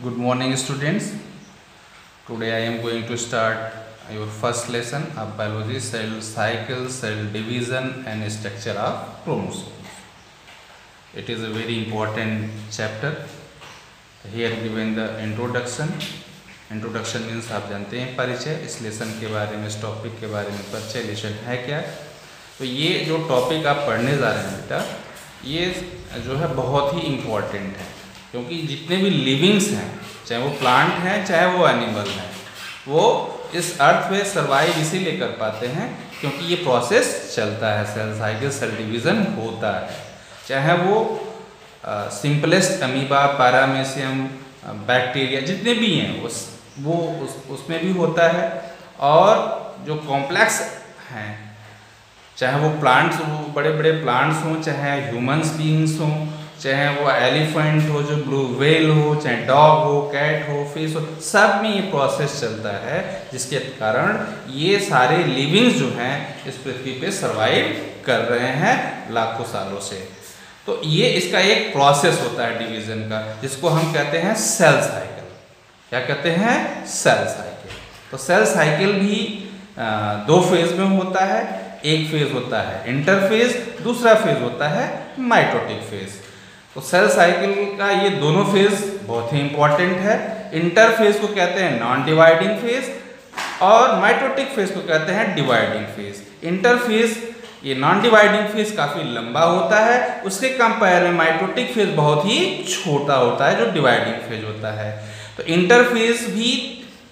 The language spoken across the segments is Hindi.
Good morning students. Today I am going to start your first lesson of biology cell cycle, cell division and structure of chromosomes. It is a very important chapter. Here given the introduction. Introduction means आप जानते हैं परिचय इस लेसन के बारे में इस टॉपिक के बारे में परिचय लेसन है क्या तो ये जो टॉपिक आप पढ़ने जा रहे हैं बेटा ये जो है बहुत ही इम्पोर्टेंट है क्योंकि जितने भी लिविंग्स हैं, चाहे वो प्लांट हैं, चाहे वो एनिमल हैं, वो इस अर्थ में सर्वाइव इसीलिए कर पाते हैं क्योंकि ये प्रोसेस चलता है सेल साइकिल सेल डिवीज़न होता है। चाहे वो सिंपलेस्ट अमीबा पैरामेशियम बैक्टीरिया जितने भी हैं, उस, वो उस, उसमें भी होता है और जो कॉम्प्लेक्स हैं, चाहे वो प्लांट्स हो बड़े बड़े प्लांट्स हों, चाहे ह्यूमंस बींग्स हों चाहे वो एलिफेंट हो, जो ब्लू वेल हो, चाहे डॉग हो, कैट हो, फ़िश हो, सब में ये प्रोसेस चलता है, जिसके कारण ये सारे लिविंग्स जो हैं, इस पृथ्वी पे सरवाइव कर रहे हैं लाखों सालों से। तो ये इसका एक प्रोसेस होता है डिवीज़न का, जिसको हम कहते हैं सेल साइकिल क्या कहते हैं? सेल साइकिल तो सेल साइकिल भी दो फ़ेज़ में होता है, एक फ़ेज़ होता है इंटरफेज दूसरा फ़ेज़ होता है माइटोटिक फ़ेज़ तो सेल साइकिल का ये दोनों फ़ेज़ बहुत ही इंपॉर्टेंट है। इंटरफेज को कहते हैं नॉन डिवाइडिंग फ़ेज़ और माइटोटिक फ़ेज़ को कहते हैं डिवाइडिंग फ़ेज़ इंटरफेज ये नॉन डिवाइडिंग फ़ेज़ काफ़ी लंबा होता है। उसके कंपेयर में माइटोटिक फ़ेज़ बहुत ही छोटा होता है, जो डिवाइडिंग फ़ेज़ होता है। तो इंटरफेज भी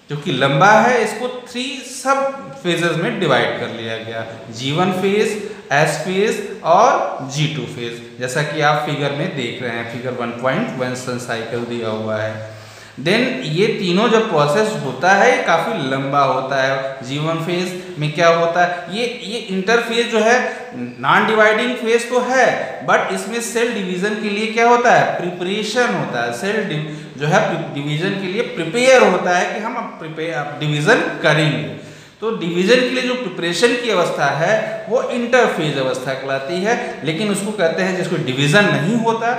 जो कि लंबा है, इसको थ्री सब फेजेस में डिवाइड कर लिया गया। जीवन फ़ेज़ एस फ़ेज़ और जी टू फ़ेज़ जैसा कि आप फिगर में देख रहे हैं figure one point one sun cycle दिया हुआ है। देन ये तीनों जो प्रोसेस होता है काफ़ी लंबा होता है। जीवन फ़ेज़ में क्या होता है? ये ये इंटरफेज जो है नॉन डिवाइडिंग फ़ेज़ तो है बट इसमें सेल डिवीज़न के लिए क्या होता है? प्रिपरेशन होता है। सेल जो है डिवीज़न के लिए प्रिपेयर होता है कि हम अब प्रिपेयर डिवीज़न करेंगे। तो डिवीज़न के लिए जो प्रिपरेशन की अवस्था है, वो इंटरफेज अवस्था कहलाती है। लेकिन उसको कहते हैं जिसको डिवीज़न नहीं होता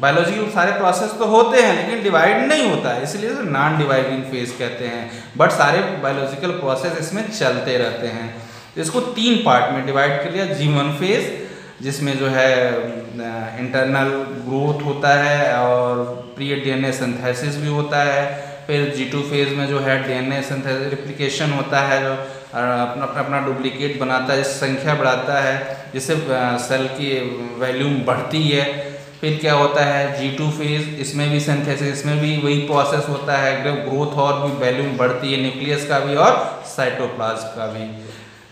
बायोलॉजिकल सारे प्रोसेस तो होते हैं, लेकिन डिवाइड नहीं होता है। इसलिए तो नॉन डिवाइडिंग फ़ेज़ कहते हैं। बट सारे बायोलॉजिकल प्रोसेस इसमें चलते रहते हैं। इसको तीन पार्ट में डिवाइड कर लिया जीवन फ़ेज़ जिसमें जो है इंटरनल ग्रोथ होता है और प्री डीएनए सिंथेसिस भी होता है। फिर जी टू फ़ेज़ में जो है डीएनए सिंथेसिस रिप्लिकेशन होता है, जो अपना अपना अपना डुप्लीकेट बनाता है संख्या बढ़ाता है, जिससे सेल की वैल्यूम बढ़ती है। फिर क्या होता है? जी टू फ़ेज़ इसमें भी सिंथेसिस इसमें भी वही प्रोसेस होता है ग्रोथ और भी वैल्यूम बढ़ती है न्यूक्लियस का भी और साइटोप्लाज्म का भी।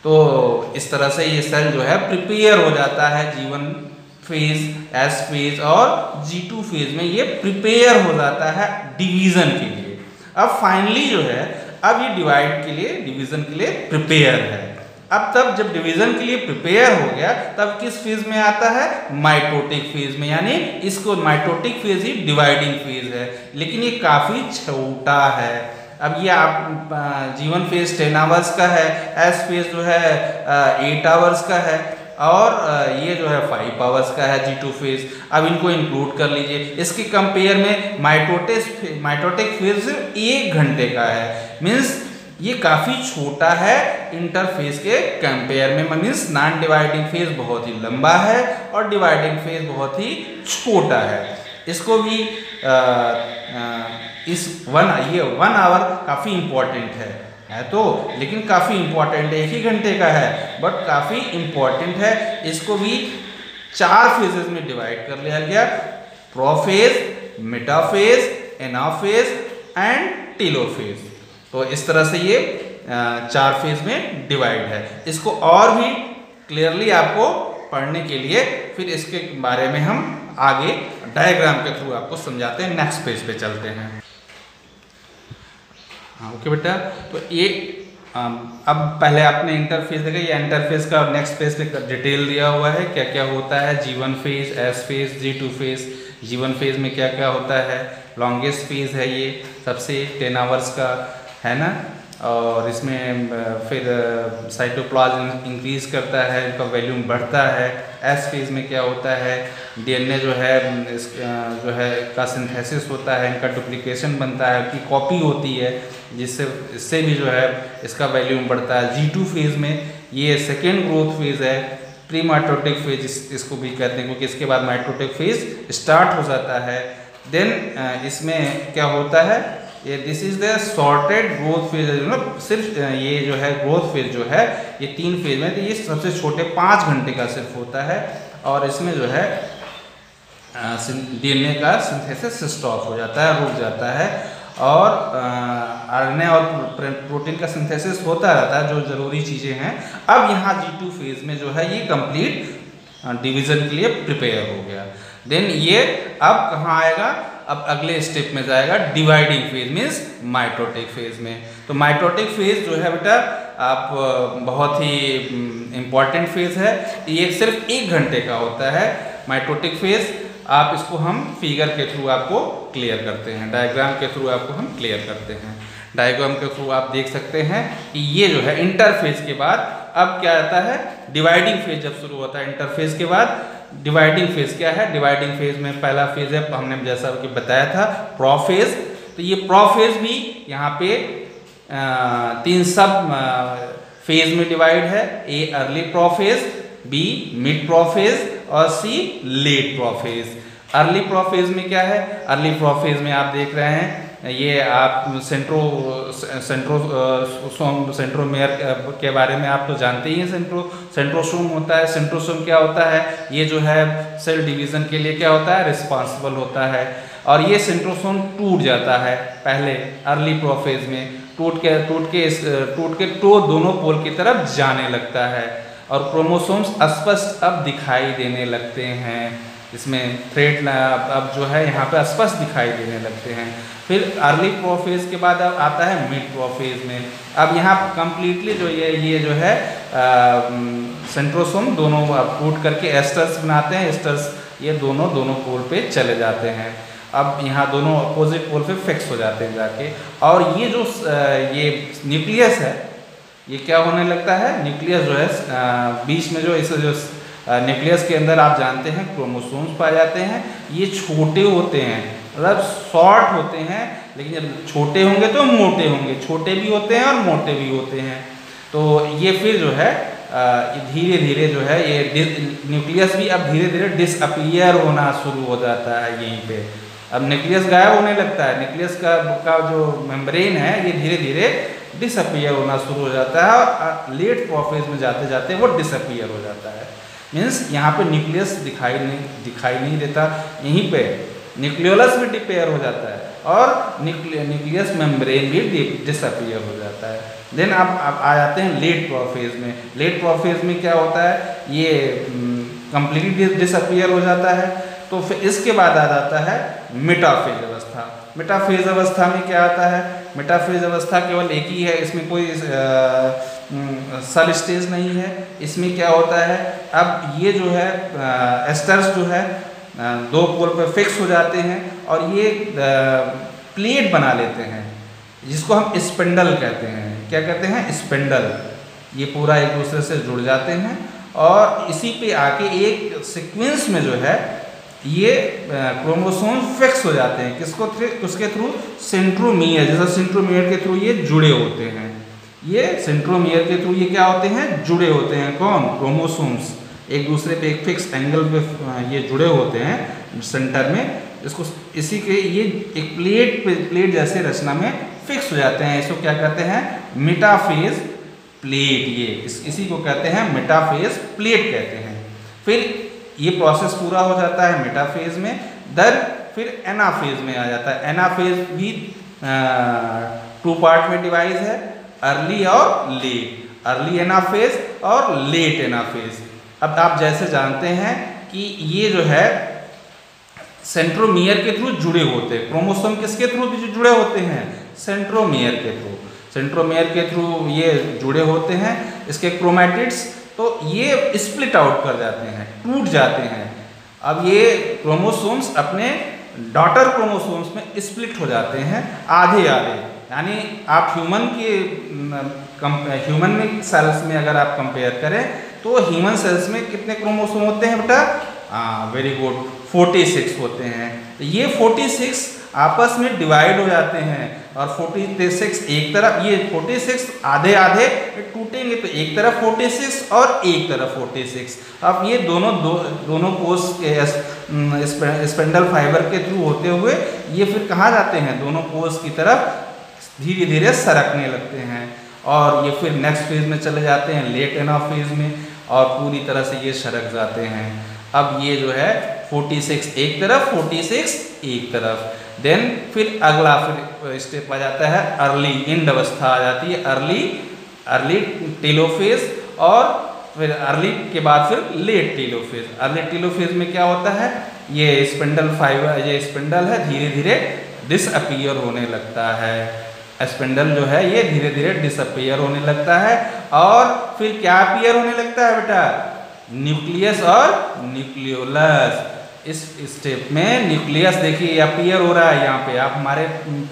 तो इस तरह से ये सेल जो है प्रिपेयर हो जाता है जीवन फ़ेज़ एस फ़ेज़ और जी टू फ़ेज़ में ये प्रिपेयर हो जाता है डिवीज़न के लिए। अब फाइनली जो है, अब ये डिवाइड के लिए डिवीज़न के लिए प्रिपेयर है। अब तब जब डिवीज़न के लिए प्रिपेयर हो गया, तब किस फ़ेज़ में आता है? माइटोटिक फ़ेज़ में, यानी इसको माइटोटिक फ़ेज़ ही डिवाइडिंग फ़ेज़ है। लेकिन ये काफ़ी छोटा है। अब ये आप जीवन फ़ेज़ टेन आवर्स का है एस फ़ेज़ जो है एट आवर्स का है। और ये जो है फाइव आवर्स का है जी टू फ़ेज़ अब इनको इंक्लूड कर लीजिए। इसके कंपेयर में माइटोटिस माइटोटिक फ़ेज़ एक घंटे का है। मीन्स ये काफ़ी छोटा है इंटरफेस के कंपेयर में। मीन्स नॉन डिवाइडिंग फ़ेज़ बहुत ही लंबा है और डिवाइडिंग फ़ेज़ बहुत ही छोटा है। इसको भी आ, आ, इस वन ये वन आवर काफ़ी इम्पोर्टेंट है। है तो लेकिन काफ़ी इम्पोर्टेंट है, एक ही घंटे का है बट काफ़ी इम्पोर्टेंट है, इसको भी चार फेजेस में डिवाइड कर लिया गया prophase metaphase anaphase and telophase तो इस तरह से ये चार फ़ेज़ में डिवाइड है। इसको और भी क्लियरली आपको पढ़ने के लिए, फिर इसके बारे में हम आगे डायग्राम के थ्रू आपको समझाते हैं नेक्स्ट पेज पे चलते हैं। हाँ ओके बेटा। तो ये अब पहले आपने इंटरफेस देखा, ये इंटरफेस का नेक्स्ट पेज पे डिटेल दिया हुआ है क्या क्या होता है G one phase S phase G two phase G one phase में क्या क्या होता है लॉन्गेस्ट फ़ेज़ है ये, सबसे टेन आवर्स का, है ना? और इसमें फिर साइटोप्लाज्म इंक्रीज करता है इनका वैल्यूम बढ़ता है। एस फ़ेज़ में क्या होता है डीएनए जो है इस जो है का सिंथेसिस होता है इनका डुप्लीकेशन बनता है की कॉपी होती है जिससे इससे भी जो है इसका वैल्यूम बढ़ता है। जी टू फ़ेज़ में ये सेकेंड ग्रोथ फ़ेज़ है प्री माइट्रोटिक फ़ेज़ इस, इसको भी कहते हैं क्योंकि इसके बाद माइट्रोटिक फ़ेज़ स्टार्ट हो जाता है। देन इसमें क्या होता है ये this is the sorted growth phase मतलब सिर्फ़ ये जो है ग्रोथ फ़ेज़ जो है, ये तीन फ़ेज़ में तो ये सबसे छोटे पाँच घंटे का सिर्फ़ होता है और इसमें जो है डीएनए का सिंथेसिस स्टॉप हो जाता है, रुक जाता है और आरएनए और प्रोटीन का सिंथेसिस होता रहता है, जो ज़रूरी चीज़ें हैं। अब यहाँ जी टू फ़ेज़ में जो है, ये कंप्लीट डिवीज़न के लिए प्रिपेयर हो गया। देन ये अब कहाँ आएगा? अब अगले स्टेप में जाएगा dividing phase means mitotic phase में। तो माइटोटिक फ़ेज़ जो है बेटा, आप बहुत ही इंपॉर्टेंट फ़ेज़ है। ये सिर्फ़ एक घंटे का होता है माइटोटिक फ़ेज़ आप इसको हम फिगर के थ्रू आपको क्लियर करते हैं। डायग्राम के थ्रू आपको हम क्लियर करते हैं। डायग्राम के थ्रू आप देख सकते हैं कि ये जो है इंटरफेज के बाद अब क्या आता है? डिवाइडिंग फ़ेज़ जब शुरू होता है इंटरफेज के बाद डिवाइडिंग फ़ेज़ क्या है? डिवाइडिंग फ़ेज़ में पहला फ़ेज़ है, हमने जैसा कि बताया था प्रोफेज तो ये प्रोफेज भी यहाँ पे तीन सब फ़ेज़ में डिवाइड है. A early prophase B mid prophase और C late prophase early prophase में क्या है? अर्ली प्रोफेज में आप देख रहे हैं ये आप सेंट्रो सेंट्रो सोम सेंट्रोमेयर के बारे में आप तो जानते ही हैं सेंट्रो सेंट्रोसोम होता है। सेंट्रोसोम क्या होता है? ये जो है सेल डिवीज़न के लिए क्या होता है? रिस्पॉन्सिबल होता है। और ये सेंट्रोसोम टूट जाता है पहले अर्ली प्रोफेज में। टूट के टूट के टूट के टो दोनों पोल की तरफ़ जाने लगता है। और क्रोमोसोम्स स्पष्ट अब दिखाई देने लगते हैं। इसमें थ्रेड अब जो है यहाँ पे स्पष्ट दिखाई देने लगते हैं। फिर अर्ली प्रोफेज के बाद अब आता है मिड प्रोफेज में। अब यहाँ कम्प्लीटली जो ये ये जो है सेंट्रोसोम दोनों टूट करके एस्टर्स बनाते हैं। एस्टर्स ये दोनों दोनों पोल पे चले जाते हैं। अब यहाँ दोनों अपोजिट पोल पे फिक्स हो जाते हैं जाके। और ये जो ये न्यूक्लियस है, ये क्या होने लगता है? न्यूक्लियस जो है बीच में जो इस, जो न्यूक्लियस के अंदर आप जानते हैं, क्रोमोसोम्स पाए जाते हैं। ये छोटे होते हैं मतलब शॉर्ट होते हैं, लेकिन जब छोटे होंगे तो मोटे होंगे, छोटे भी होते हैं और मोटे भी होते हैं। तो ये फिर जो है धीरे धीरे जो है, ये न्यूक्लियस भी अब धीरे धीरे डिसअपियर होना शुरू हो जाता है यहीं पे। अब न्यूक्लियस गायब होने लगता है, न्यूक्लियस का का जो मेम्ब्रेन है, ये धीरे धीरे डिसअपियर होना शुरू हो जाता है और लेट प्रोफेज में जाते जाते वो डिसअपियर हो जाता है। मीन्स यहाँ पे न्यूक्लियस दिखाई नहीं दिखाई नहीं देता। यहीं पे न्यूक्लियोलस भी डिपेयर हो जाता है और न्यूक्लियस मेम्ब्रेन भी डिसअपियर हो जाता है। देन आप, आप आ जाते हैं लेट प्रोफेज में। लेट प्रोफेज में क्या होता है? ये कम्प्लीटली हम्म, डिसअपियर हो जाता है। तो फिर इसके बाद आ जाता है मिटाफेज अवस्था। मिटाफेज अवस्था में क्या आता है? मेटाफेज अवस्था केवल एक ही है, इसमें कोई सल स्टेज नहीं है। इसमें क्या होता है? अब ये जो है एस्टर्स जो है दो पोल पर फिक्स हो जाते हैं और ये प्लेट बना लेते हैं, जिसको हम स्पेंडल कहते हैं। क्या कहते हैं? स्पेंडल ये पूरा एक दूसरे से जुड़ जाते हैं और इसी पे आके एक सीक्वेंस में जो है ये क्रोमोसोम फिक्स हो जाते हैं। किसको उसके थ्रू सेंट्रोमियर जैसा सेंट्रोमियर के थ्रू ये जुड़े होते हैं। ये सेंट्रोमियर के थ्रू ये क्या होते हैं? जुड़े होते हैं। कौन? क्रोमोसोम्स एक दूसरे पे एक फिक्स एंगल पे ये जुड़े होते हैं सेंटर में। इसको इसी के ये एक प्लेट पे प्लेट जैसे रचना में फिक्स हो जाते हैं। इसको क्या कहते हैं? मिटाफेज प्लेट ये। इस, इसी को कहते हैं मेटाफेज प्लेट कहते हैं। फिर ये प्रोसेस पूरा हो जाता है मेटाफेज में दर फिर एनाफेज में आ जाता है। एनाफेज भी टू पार्ट में डिवाइज है अर्ली और लेट अर्ली एनाफेज और लेट एनाफेज अब आप जैसे जानते हैं कि ये जो है सेंट्रोमियर के थ्रू जुड़े होते हैं। क्रोमोसोम किसके थ्रू जुड़े होते हैं? सेंट्रोमियर के थ्रू सेंट्रोमियर के थ्रू ये जुड़े होते हैं। इसके क्रोमैटिड्स तो ये स्प्लिट आउट कर जाते हैं, टूट जाते हैं। अब ये क्रोमोसोम्स अपने डॉटर क्रोमोसोम्स में स्प्लिट हो जाते हैं, आधे आधे। यानी आप ह्यूमन के ह्यूमन में सेल्स में अगर आप कंपेयर करें तो ह्यूमन सेल्स में कितने क्रोमोसोम होते हैं बेटा? वेरी गुड 46 होते हैं। तो ये 46 आपस में डिवाइड हो जाते हैं। और 46 एक तरफ़, ये 46 आधे आधे टूटेंगे तो एक तरफ़ 46 और एक तरफ़ 46 अब ये दोनों दो, दोनों के स्पेंडल फाइबर के थ्रू होते हुए ये फिर कहाँ जाते हैं? दोनों कोष की तरफ़ धीरे धीरे सरकने लगते हैं और ये फिर नेक्स्ट फ़ेज़ में चले जाते हैं, लेट एना फ़ेज़ में और पूरी तरह से ये सरक जाते हैं। अब ये जो है 46 एक तरफ़ 46 एक तरफ़। देन फिर अगला फिर स्टेप आ जाता है अर्ली इंड अवस्था आ जाती है अर्ली अर्ली टेलोफेज और फिर अर्ली के बाद फिर लेट टीलोफेज अर्ली टीलोफेज में क्या होता है? ये स्पेंडल फाइबर ये स्पेंडल है धीरे धीरे डिसअपियर होने लगता है। स्पेंडल जो है, ये धीरे धीरे डिसअपियर होने लगता है और फिर क्या अपियर होने लगता है बेटा? न्यूक्लियस और न्यूक्लियोलस इस स्टेप में न्यूक्लियस देखिए अपियर हो रहा है यहाँ पे। आप हमारे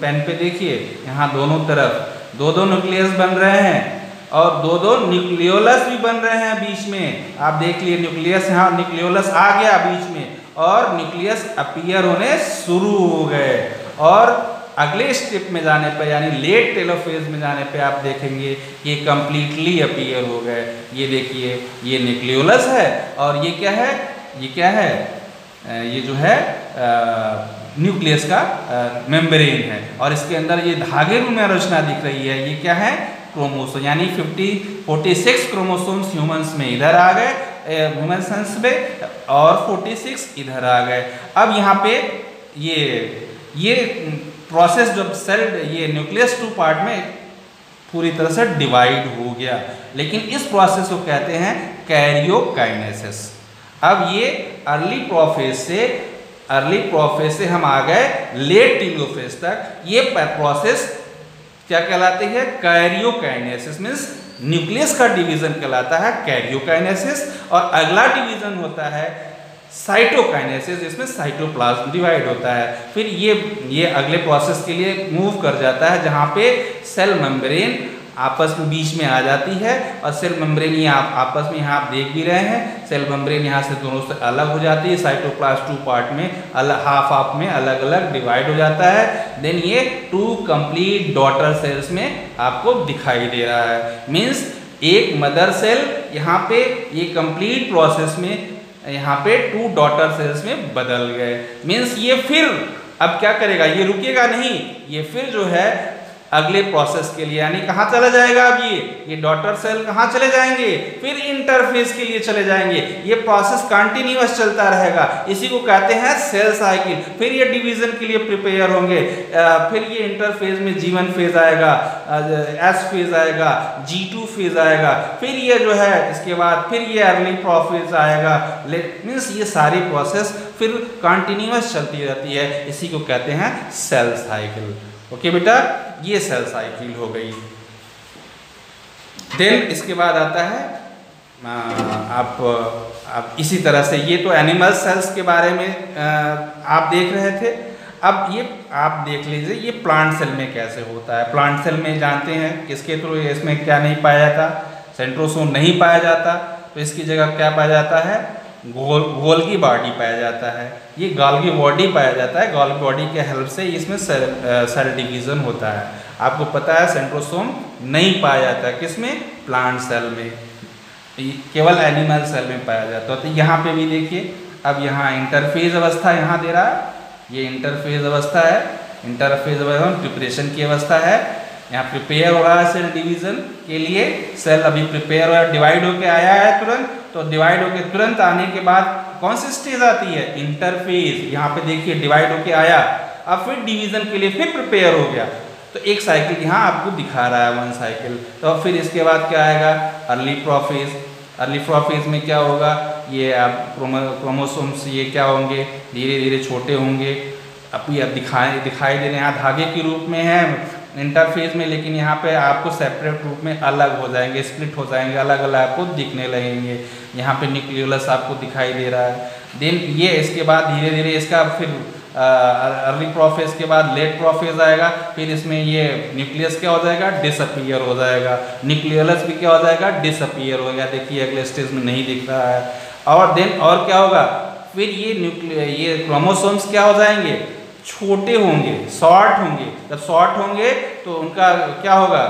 पेन पे देखिए, यहाँ दोनों तरफ़। दो दो न्यूक्लियस बन रहे हैं और दो दो न्यूक्लियोलस भी बन रहे हैं बीच में। आप देख लिए न्यूक्लियस यहाँ न्यूक्लियोलस आ गया बीच में और न्यूक्लियस अपियर होने शुरू हो गए। और अगले स्टेप में जाने पर यानी लेट टेलोफेज में जाने पर आप देखेंगे, ये कंप्लीटली अपियर हो गए। ये देखिए, ये न्यूक्लियोलस है और ये क्या है? ये क्या है? ये जो है न्यूक्लियस का मेम्ब्रेन है। और इसके अंदर ये धागे में रचना दिख रही है। ये क्या है? क्रोमोसोम, यानी 50 46 क्रोमोसोम्स ह्यूमंस में इधर आ गए ह्यूमनसंस में, और 46 इधर आ गए। अब यहाँ पे ये ये प्रोसेस जब सेल, ये न्यूक्लियस टू पार्ट में पूरी तरह से डिवाइड हो गया। लेकिन इस प्रोसेस को कहते हैं कैरियोकाइनेसिस। अब ये अर्ली प्रोफेज से अर्ली प्रोफेज से हम आ गए लेट टीलोफेज तक। ये प्रोसेस क्या कहलाती है? कैरियोकाइनेसिस मीन्स न्यूक्लियस का डिवीज़न कहलाता है कैरियोकाइनेसिस और अगला डिवीज़न होता है साइटोकाइनेसिस जिसमें साइटोप्लाज्म डिवाइड होता है। फिर ये ये अगले प्रोसेस के लिए मूव कर जाता है, जहाँ पे सेल मेम्ब्रेन आपस में बीच में आ जाती है और सेल मेम्ब्रेन ये आप, आपस में यहाँ आप देख भी रहे हैं, सेल मेम्ब्रेन यहाँ से दोनों से अलग हो जाती है साइटोप्लास्ट टू पार्ट में अलग हाफ़ हाफ़ में अलग अलग डिवाइड हो जाता है देन ये टू कंप्लीट डॉटर सेल्स में आपको दिखाई दे रहा है। मीन्स एक मदर सेल यहाँ पे ये कंप्लीट प्रोसेस में यहाँ पे टू डॉटर सेल्स में बदल गए। मीन्स ये फिर अब क्या करेगा? ये रुकेगा नहीं। ये फिर जो है अगले प्रोसेस के लिए, यानी कहाँ चला जाएगा अब ये? ये डॉटर सेल कहाँ चले जाएँगे? फिर इंटरफेस के लिए चले जाएँगे। ये प्रोसेस कंटिन्यूस चलता रहेगा। इसी को कहते हैं सेल साइकिल फिर ये डिवीज़न के लिए प्रिपेयर होंगे। फिर ये इंटरफेज में जीवन फ़ेज़ आएगा एस फ़ेज़ आएगा जी टू फ़ेज़ आएगा। फिर ये जो है, इसके बाद फिर ये अर्ली प्रोफेज आएगा। मीन्स ये सारी प्रोसेस फिर कंटिन्यूस चलती रहती है। इसी को कहते हैं सेल साइकिल ओके बेटा? ये सेल साइकिल हो गई। देन इसके बाद आता है आप आप इसी तरह से, ये तो एनिमल सेल्स के बारे में आप देख रहे थे। अब ये, आप देख लीजिए, ये प्लांट सेल में कैसे होता है? प्लांट सेल में जानते हैं किसके थ्रू इसमें क्या नहीं पाया जाता सेंट्रोसोम नहीं पाया जाता तो इसकी जगह क्या पाया जाता है? गोल गोल्गी बॉडी पाया जाता है। ये गोल्गी बॉडी पाया जाता है। गोल्गी बॉडी के हेल्प से इसमें सेल सेल डिवीज़न होता है। आपको पता है सेंट्रोसोम नहीं पाया जाता है किसमें? प्लांट सेल में। केवल एनिमल सेल में पाया जाता है। तो यहाँ पे भी देखिए, अब यहाँ इंटरफेज अवस्था यहाँ दे रहा है। ये इंटरफेज अवस्था है। इंटरफेज अवस्था प्रिपरेशन की अवस्था है। यहाँ प्रिपेयर हो रहा है सेल डिवीज़न के लिए। सेल अभी प्रिपेयर हो रहा है डिवाइड होके आया है तुरंत। तो डिवाइड होके तुरंत आने के बाद कौन सी स्टेज आती है? इंटरफेज यहाँ पे देखिए डिवाइड होके आया। अब फिर डिवीज़न के लिए फिर प्रिपेयर हो गया। तो एक साइकिल यहाँ आपको दिखा रहा है वन साइकिल तो फिर इसके बाद क्या आएगा? अर्ली प्रोफेज अर्ली प्रोफेज में क्या होगा? ये आप क्रोमोसोम्स ये क्या होंगे? धीरे धीरे छोटे होंगे। अब ये दिखाई दिखाई दे रहे हैं। यहाँ धागे के रूप में है। इंटरफेस में, लेकिन यहाँ पे आपको सेपरेट रूप में अलग हो जाएँगे स्प्लिट हो जाएँगे अलग अलग आपको दिखने लगेंगे। यहाँ पे न्यूक्लियोलस आपको दिखाई दे रहा है। देन ये इसके बाद धीरे धीरे इसका फिर अर्ली प्रोफेज के बाद लेट प्रोफेज आएगा। फिर इसमें ये न्यूक्लियस क्या हो जाएगा? डिसअपियर हो जाएगा। न्यूक्लियस भी क्या हो जाएगा? डिसअपियर हो गया। देखिए, अगले स्टेज में नहीं दिख रहा है। और देन और क्या होगा? फिर ये न्यूक्लिय ये क्रोमोसोम्स क्या हो जाएँगे? छोटे होंगे शॉर्ट होंगे। जब शॉर्ट होंगे तो उनका क्या होगा?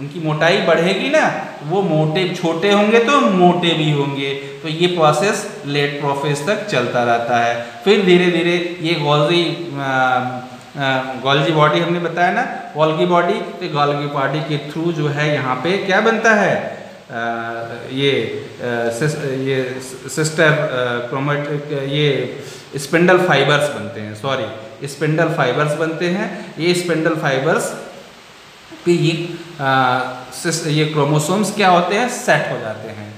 उनकी मोटाई बढ़ेगी ना तो वो मोटे छोटे होंगे तो मोटे भी होंगे। तो ये प्रोसेस लेट प्रोफेस तक चलता रहता है। फिर धीरे धीरे ये गोल्जी गोल्जी बॉडी हमने बताया ना गोल्गी बॉडी तो गोल्गी बॉडी के थ्रू जो है यहाँ पे क्या बनता है? आ, ये आ, सिस, ये सिस्टर क्रोमेटिक ये स्पिंडल फाइबर्स बनते हैं सॉरी स्पिंडल फाइबर्स बनते हैं। ये स्पेंडल फाइबर्स पे ये आ, ये क्रोमोसोम्स क्या होते हैं? सेट हो जाते हैं।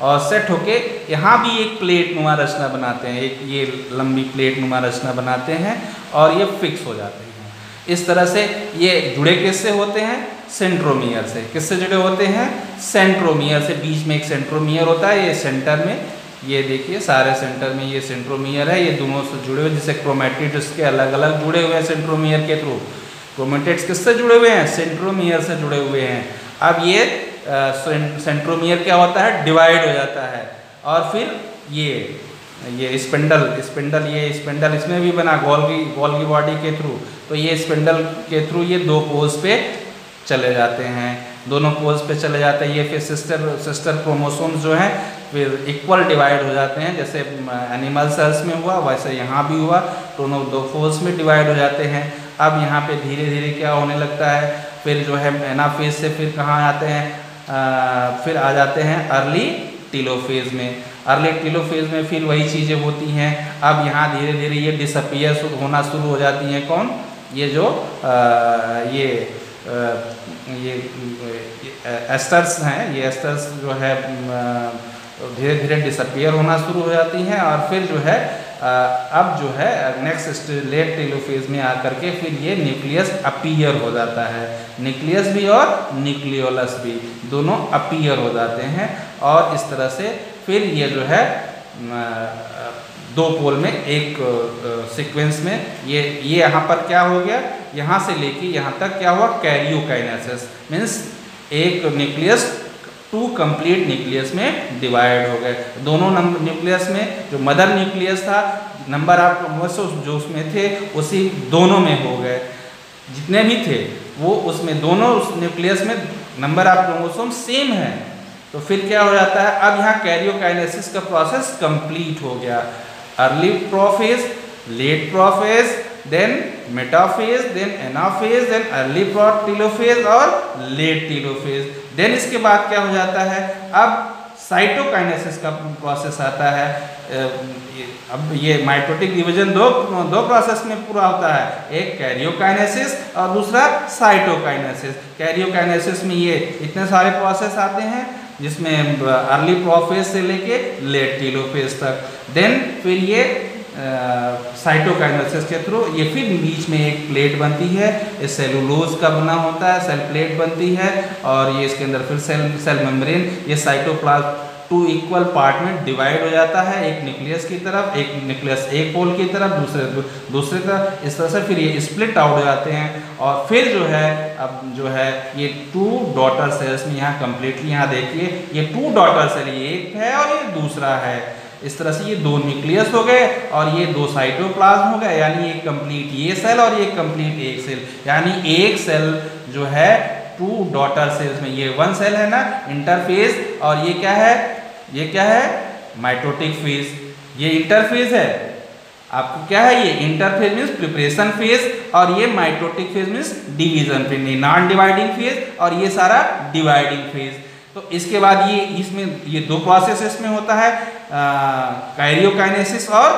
और सेट होके यहाँ भी एक प्लेट नुमा रचना बनाते हैं। एक ये लंबी प्लेट नुमा रचना बनाते हैं और ये फिक्स हो जाते हैं। इस तरह से ये जुड़े किससे होते हैं? सेंट्रोमियर से। किससे जुड़े होते हैं? सेंट्रोमियर से। बीच में एक सेंट्रोमियर होता है ये सेंटर में। ये देखिए, सारे सेंटर में ये सेंट्रोमियर है, ये दोनों से जुड़े हुए जिससे क्रोमेटिड के अलग अलग जुड़े हुए हैं सेंट्रोमियर के थ्रू क्रोमेटेट्स किससे जुड़े हुए हैं? सेंट्रोमियर से जुड़े हुए हैं। अब ये सेंट्रोमियर क्या होता है? डिवाइड हो जाता है। और फिर ये ये स्पिंडल स्पिंडल ये स्पिंडल इसमें भी बना गोल्गी गोल्गी बॉडी के थ्रू तो ये स्पिंडल के थ्रू ये दो पोज पे चले जाते हैं। दोनों पोज पे चले जाते हैं। ये फिर सिस्टर सिस्टर क्रोमोसोम्स जो हैं फिर इक्वल डिवाइड हो जाते हैं। जैसे एनिमल सेल्स में हुआ वैसे यहाँ भी हुआ। दोनों दो पोज में डिवाइड हो जाते हैं। अब यहाँ पे धीरे धीरे क्या होने लगता है? फिर जो है एनाफेज से फिर कहाँ आते हैं? आ, फिर आ जाते हैं अर्ली टीलोफेज में। अर्ली टीलोफेज में फिर वही चीज़ें होती हैं। अब यहाँ धीरे धीरे ये डिसअपियर होना शुरू हो जाती हैं। कौन? ये जो आ, ये ये एस्टर्स हैं, ये एस्टर्स जो है धीरे धीरे डिसअपियर होना शुरू हो जाती हैं और फिर जो है अब जो है नेक्स्ट लेट टेलोफेज में आकर के फिर ये न्यूक्लियस अपीयर हो जाता है। न्यूक्लियस भी और न्यूक्लियोलस भी दोनों अपीयर हो जाते हैं और इस तरह से फिर ये जो है दो पोल में, एक सीक्वेंस में। ये ये यहाँ पर क्या हो गया? यहाँ से लेके यहाँ तक क्या हुआ? कैरियोकाइनेसिस मीन्स एक न्यूक्लियस टू कंप्लीट न्यूक्लियस में डिवाइड हो गए। दोनों नंबर न्यूक्लियस में, जो मदर न्यूक्लियस था नंबर क्रोमोसोम जो उसमें थे, उसी दोनों में हो गए। जितने भी थे, वो उसमें, दोनों उस न्यूक्लियस में नंबर ऑफ़ क्रोमोसोम सेम है। तो फिर क्या हो जाता है? अब यहाँ कैरियोकाइनेसिस का प्रोसेस कंप्लीट हो गया। Early prophase late prophase then metaphase then anaphase then early telophase और लेट टीलोफेज देन इसके बाद क्या हो जाता है? अब साइटोकाइनेसिस का प्रोसेस आता है। अब ये माइटोटिक डिवीज़न दो दो प्रोसेस में पूरा होता है। एक कैरियोकाइनेसिस और दूसरा साइटोकाइनेसिस कैरियोकाइनेसिस में ये इतने सारे प्रोसेस आते हैं। जिसमें अर्ली प्रोफेज से लेके लेट टीलोफेज तक। देन फिर ये साइटोकाइनोसिस के थ्रू ये फिर बीच में एक प्लेट बनती है, ये सेलुलोज का बना होता है सेल प्लेट बनती है, और ये इसके अंदर फिर सेल सेल मेम्ब्रेन ये साइटोप्लाज्म टू इक्वल पार्ट में डिवाइड हो जाता है, एक न्यूक्लियस की तरफ़, एक न्यूक्लियस एक पोल की तरफ़, दूसरे दूसरे तरफ़। इस तरह से फिर ये स्प्लिट आउट हो जाते हैं। और फिर जो है, अब जो है, ये टू डॉटर सेल्स में यहाँ कम्प्लीटली यहाँ देखिए, ये टू डॉटर सेल ये एक है और ये दूसरा है। इस तरह से ये दो न्यूक्लियस हो गए और ये दो साइटोप्लाज्म हो गए, यानी एक कंप्लीट ये सेल और ये कंप्लीट एक सेल यानी एक सेल जो है टू डॉटर सेल्स में, ये वन सेल है ना इंटरफेस और ये क्या है? ये क्या है? माइटोटिक फ़ेज़ ये इंटरफेज है. आपको क्या है? ये इंटरफेज मीन्स प्रिपरेशन फ़ेज़ और ये mitotic phase means division phase non dividing phase और ये सारा डिवाइडिंग फ़ेज़ तो इसके बाद ये, इसमें, ये दो प्रोसेस इसमें होता है कैरियोकाइनेसिस और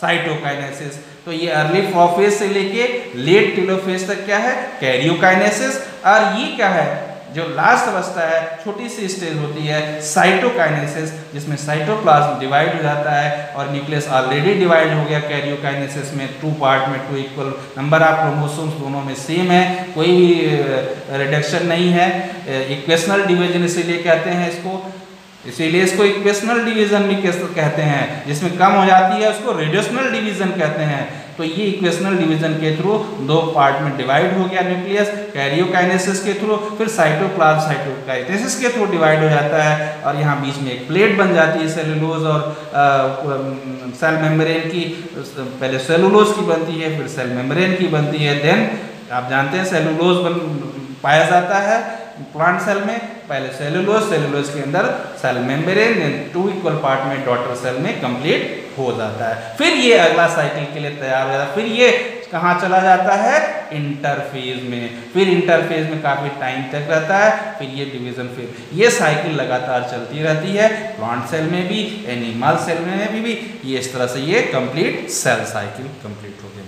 साइटोकाइनेसिस तो ये अर्ली प्रोफेज से लेके लेट टेलोफेज तक क्या है? कैरियोकाइनेसिस और ये क्या है? जो लास्ट अवस्था है, छोटी सी स्टेज होती है साइटोकाइनेसिस जिसमें साइटोप्लाज्म डिवाइड हो जाता है और न्यूक्लियस ऑलरेडी डिवाइड हो गया कैरियोकाइनेसिस में टू पार्ट में two equal number of chromosomes दोनों में सेम है, कोई रिडक्शन नहीं है। इक्वेशनल डिविजन इसीलिए कहते हैं इसको। इसीलिए इसको इक्वेशनल डिवीज़न भी कहते हैं, जिसमें कम हो जाती है, उसको रेडियोशनल डिवीज़न कहते हैं। तो ये इक्वेशनल डिवीज़न के थ्रू दो पार्ट में डिवाइड हो गया न्यूक्लियस कैरियोकाइनेसिस के थ्रू फिर साइटोप्लाज्म साइटोकाइनेसिस के थ्रू डिवाइड हो जाता है, और यहाँ बीच में एक प्लेट बन जाती है सेलुलोज और सेल मेम्ब्रेन की, पहले सेलुलोज की बनती है, फिर सेल मेम्ब्रेन की बनती है देन आप जानते हैं सेलुलोज बन, पाया जाता है प्लांट सेल में पहले सेलुलोज सेलुलोज के अंदर cell membrane two equal part में डॉटर सेल में कंप्लीट हो जाता है। फिर ये अगला साइकिल के लिए तैयार हो जाता है। फिर ये कहाँ चला जाता है? इंटरफेज में। फिर इंटरफेज में काफ़ी टाइम तक रहता है। फिर ये डिवीज़न फिर ये साइकिल लगातार चलती रहती है। प्लांट सेल में भी एनिमल सेल में भी, भी ये इस तरह से ये कंप्लीट सेल साइकिल कंप्लीट हो गया।